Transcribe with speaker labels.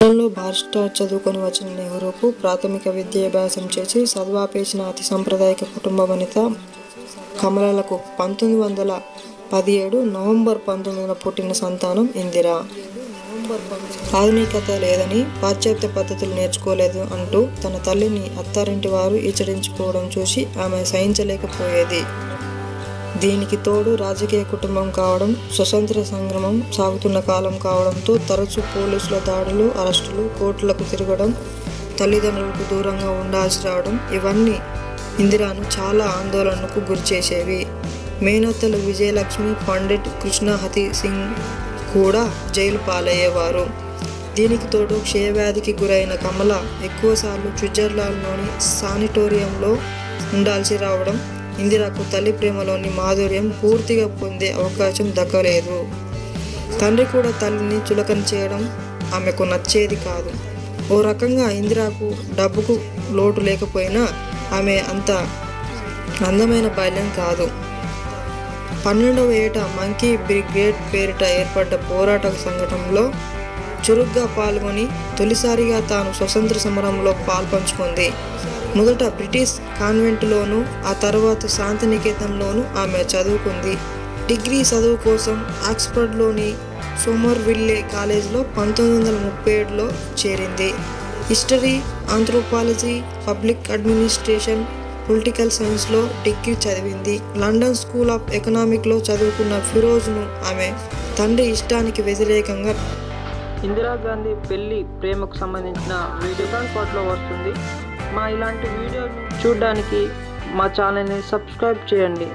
Speaker 1: లండన్లో బారిస్టర్ చదువుకొని వచ్చిన నెహ్రూకు ప్రాథమిక విద్యాభ్యాసం చేసి చదువాపేసిన అతి సాంప్రదాయక కుటుంబ వనిత కమలలకు పంతొమ్మిది వందల పదిహేడు నవంబర్ పంతొమ్మిదిన పుట్టిన సంతానం ఇందిరా. ఆధునికత లేదని పాశ్చాత్య పద్ధతులు నేర్చుకోలేదు అంటూ తన తల్లిని అత్తారింటి వారు హెచ్చరించుకోవడం చూసి ఆమె సహించలేకపోయేది. దీనికి తోడు రాజకీయ కుటుంబం కావడం స్వతంత్ర సంగ్రమం సాగుతున్న కాలం కావడంతో తరచూ పోలీసుల దాడులు అరెస్టులు కోర్టులకు తిరగడం తల్లిదండ్రులకు దూరంగా ఉండాల్సి రావడం ఇవన్నీ ఇందిరాను చాలా ఆందోళనకు గురిచేసేవి మేనత్తలు విజయలక్ష్మి పండిట్ కృష్ణహతి సింగ్ కూడా జైలు పాలయ్యేవారు. దీనికి తోడు క్షయవ్యాధికి గురైన కమల ఎక్కువసార్లు స్విట్జర్లాండ్లోని సానిటోరియంలో ఉండాల్సి రావడం ఇందిరాకు తల్లి ప్రేమలోని మాధుర్యం పూర్తిగా పొందే అవకాశం దక్కలేదు. తండ్రి కూడా తల్లిని చులకన చేయడం ఆమెకు నచ్చేది కాదు. ఓ రకంగా ఇందిరాకు డబ్బుకు లోటు లేకపోయినా ఆమె అంత అందమైన బాల్యం కాదు. పన్నెండవ ఏట మంకీ బ్రిగేడ్ పేరిట ఏర్పడ్డ పోరాట సంఘటనలో చురుగ్గా పాల్గొని తొలిసారిగా తాను స్వతంత్ర సమరంలో పాల్పంచుకుంది. మొదట బ్రిటిష్ కాన్వెంట్లోనూ ఆ తర్వాత శాంతినికేతంలోనూ ఆమె చదువుకుంది. డిగ్రీ చదువు కోసం ఆక్స్ఫర్డ్లోని సోమర్విల్లే కాలేజీలో పంతొమ్మిది వందల ముప్పై ఏడులో చేరింది. History anthropology public administration political సైన్స్లో డిగ్రీ చదివింది. లండన్ స్కూల్ ఆఫ్ ఎకనామిక్లో చదువుకున్న ఫిరోజ్ను ఆమె తండ్రి ఇష్టానికి వ్యతిరేకంగా
Speaker 2: ఇందిరాగాంధీ పెళ్ళి ప్రేమకు సంబంధించిన వీడియో పాటలో వస్తుంది. మా ఇలాంటి వీడియోని చూడడానికి మా ఛానల్ని సబ్స్క్రైబ్ చేయండి.